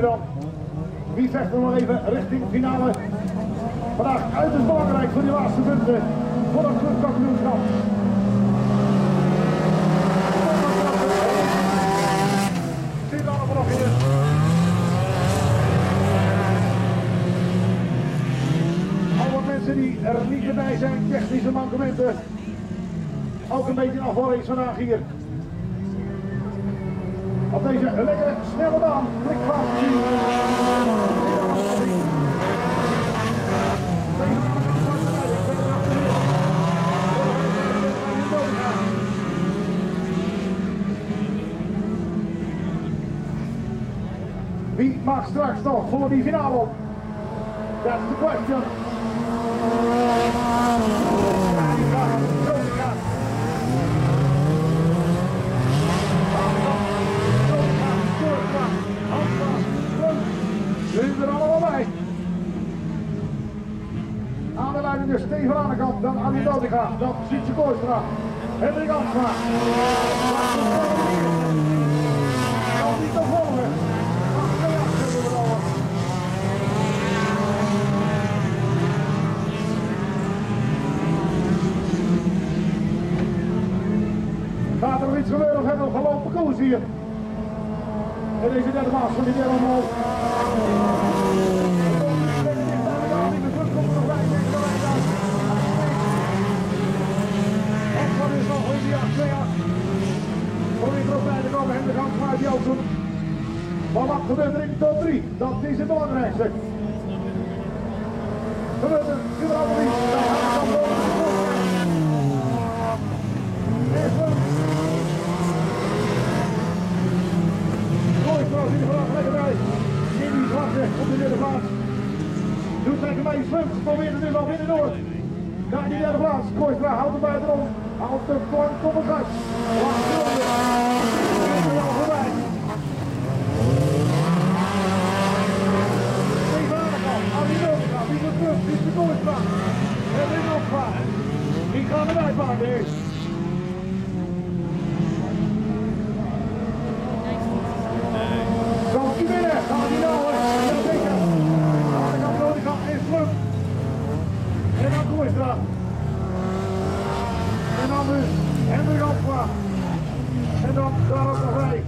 dan. Wie vecht er nog even richting finale? Vandaag uiterst belangrijk voor die laatste punten voor het clubkampioenschap. Die er niet bij zijn, technische mankementen. Ook een beetje afvallen is vandaag hier. Op deze lekkere snelle baan. Blikvast. Wie maakt straks nog voor die finale op? That's the question. Ja, die gaat, zo die gaat. Jullie er allemaal bij. Aan de leiding dus Steven aan de kant, dan Ali Dotica, dan Sietse Kooistra, Hendrik Amsma. Dan niet te volgen. Gaat er nog iets gebeuren of hebben we gelopen koers hier? En deze derde maas van die derde. Exxon is nog in die 8 2 Probeer ook bij te komen en de gang vanuit Joodsen. Maar wat gebeurt er in de top 3? Dat is het belangrijkste. Gebeurt er überhaupt nog iets? Dan gaat het dan boven de kop. Even. Mooi trouwens in de vanaf lekker bij. In die op de plaats. Doet lekker mee, probeert het nu wel binnen door. Daar in die derde plaats. Kooistra houdt de plank op het gas. Laat voorbij. Is de Kooistra. En weer opgaan. Wie gaat eerst? Mamy Europa! Będą dwa rokowanie!